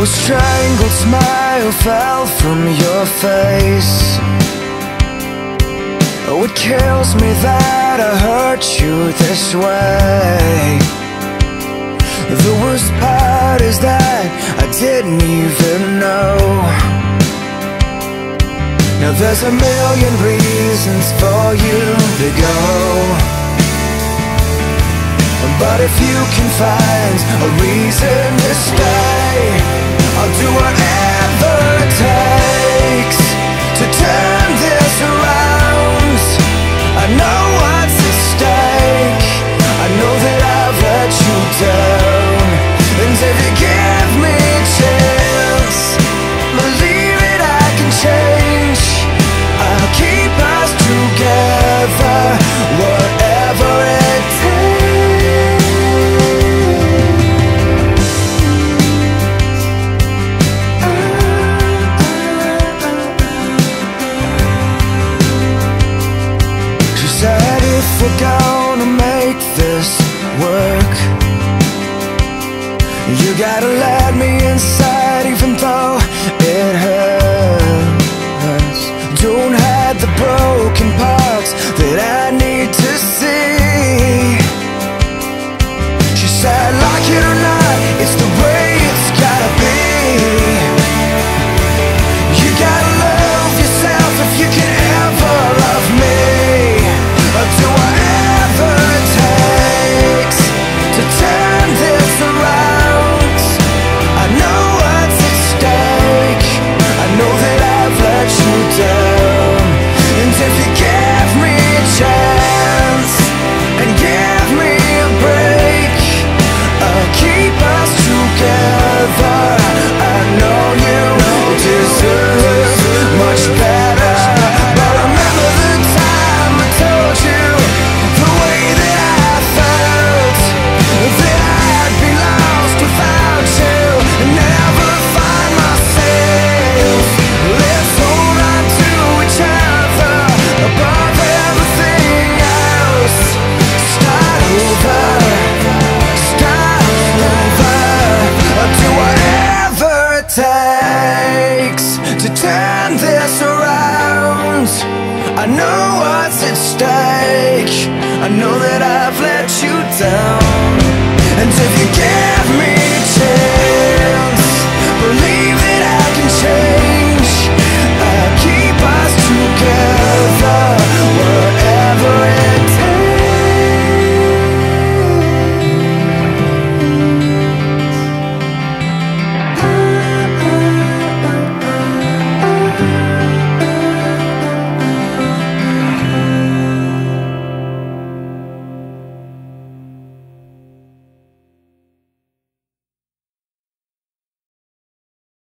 A strangled smile fell from your face. Oh, it kills me that I hurt you this way. The worst part is that I didn't even know Now there's a million reasons for you to go. But if you can find a reason to stay I'll do whatever it takes we're gonna make this work. You gotta let me inside even though it hurts. Don't hide the broken turn this around. I know what's at stake. I know that I've let you down. And if you